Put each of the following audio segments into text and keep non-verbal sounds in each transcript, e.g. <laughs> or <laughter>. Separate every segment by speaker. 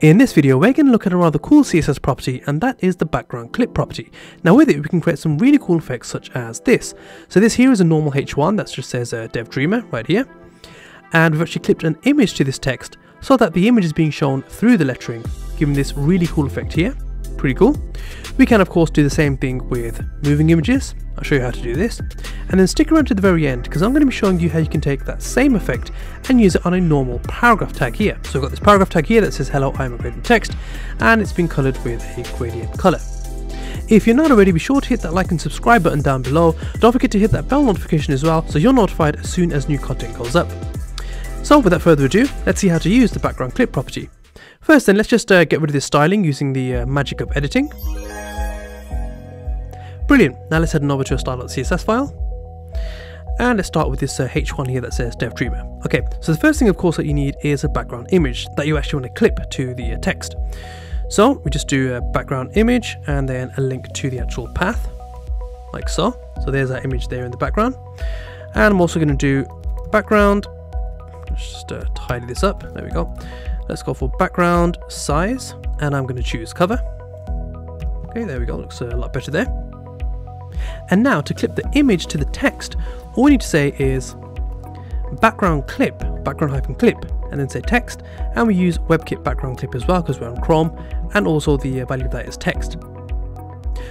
Speaker 1: In this video we're going to look at a rather cool CSS property and that is the background clip property. Now with it we can create some really cool effects such as this. So this here is a normal H1 that just says uh, Dev Dreamer right here and we've actually clipped an image to this text so that the image is being shown through the lettering giving this really cool effect here. Pretty cool. We can of course do the same thing with moving images. I'll show you how to do this. And then stick around to the very end because I'm going to be showing you how you can take that same effect and use it on a normal paragraph tag here. So I've got this paragraph tag here that says hello I'm a gradient text and it's been coloured with a gradient colour. If you're not already, be sure to hit that like and subscribe button down below. Don't forget to hit that bell notification as well so you're notified as soon as new content goes up. So without further ado, let's see how to use the background clip property. First then, let's just uh, get rid of this styling using the uh, magic of editing. Brilliant. Now let's head on over to a style.css file. And let's start with this uh, H1 here that says Dev Dreamer. Okay, so the first thing of course that you need is a background image that you actually want to clip to the uh, text. So we just do a background image and then a link to the actual path, like so. So there's that image there in the background. And I'm also going to do background, just uh, tidy this up, there we go. Let's go for background size and I'm going to choose cover. Okay, there we go, looks a lot better there. And now to clip the image to the text, all we need to say is background clip, background hyphen clip, and then say text. And we use WebKit background clip as well because we're on Chrome, and also the uh, value of that is text.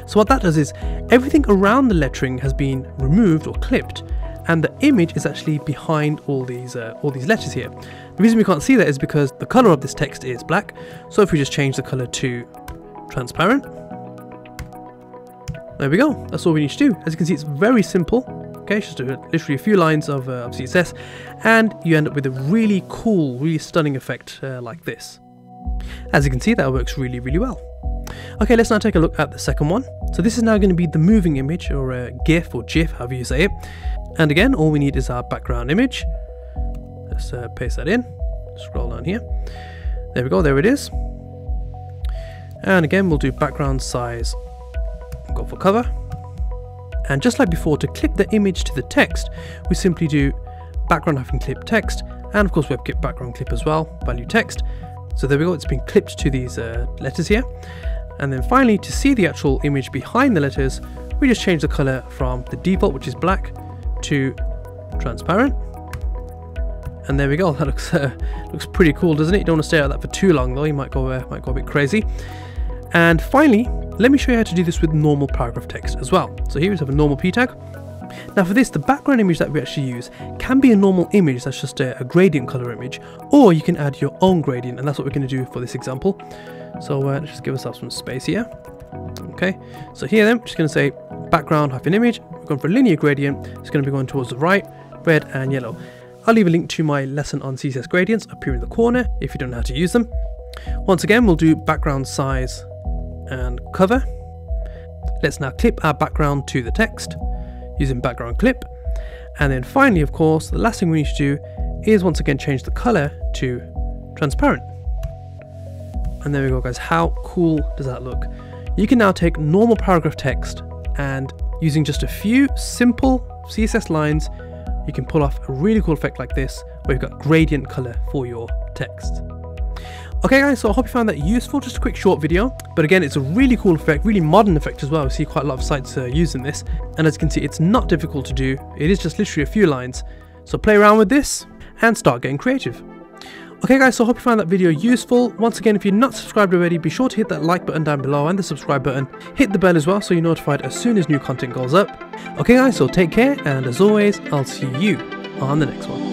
Speaker 1: So what that does is everything around the lettering has been removed or clipped, and the image is actually behind all these uh, all these letters here. The reason we can't see that is because the color of this text is black. So if we just change the color to transparent, there we go, that's all we need to do. As you can see, it's very simple. Okay, just a, literally a few lines of, uh, of, CSS, and you end up with a really cool, really stunning effect uh, like this. As you can see, that works really, really well. Okay, let's now take a look at the second one. So this is now going to be the moving image, or a GIF, or GIF, however you say it. And again, all we need is our background image. Let's uh, paste that in. Scroll down here. There we go, there it is. And again, we'll do background size go for cover. And just like before, to clip the image to the text, we simply do background hyphen clip text, and of course WebKit background clip as well, value text. So there we go, it's been clipped to these uh, letters here. And then finally, to see the actual image behind the letters, we just change the color from the default, which is black, to transparent. And there we go. <laughs> That looks uh, looks pretty cool, doesn't it? You don't want to stare at that for too long, though. You might go uh, might go a bit crazy. And finally, let me show you how to do this with normal paragraph text as well. So here we have a normal p tag. Now for this, the background image that we actually use can be a normal image that's just a, a gradient color image, or you can add your own gradient, and that's what we're going to do for this example. So uh, let's just give ourselves some space here. Okay, so here then, we're just going to say background hyphen image. We're going for a linear gradient. It's going to be going towards the right, red and yellow. I'll leave a link to my lesson on CSS gradients up here in the corner if you don't know how to use them. Once again, we'll do background size and cover. Let's now clip our background to the text using background clip. And then finally, of course, the last thing we need to do is once again change the color to transparent. And there we go guys, how cool does that look? You can now take normal paragraph text and using just a few simple CSS lines, you can pull off a really cool effect like this where you've got gradient color for your text. Okay guys, so I hope you found that useful, just a quick short video, but again it's a really cool effect, really modern effect as well, we see quite a lot of sites uh, using this, and as you can see it's not difficult to do, it is just literally a few lines, so play around with this and start getting creative. Okay guys, so I hope you found that video useful. Once again, if you're not subscribed already, be sure to hit that like button down below and the subscribe button. Hit the bell as well so you're notified as soon as new content goes up. Okay guys, so take care and as always, I'll see you on the next one.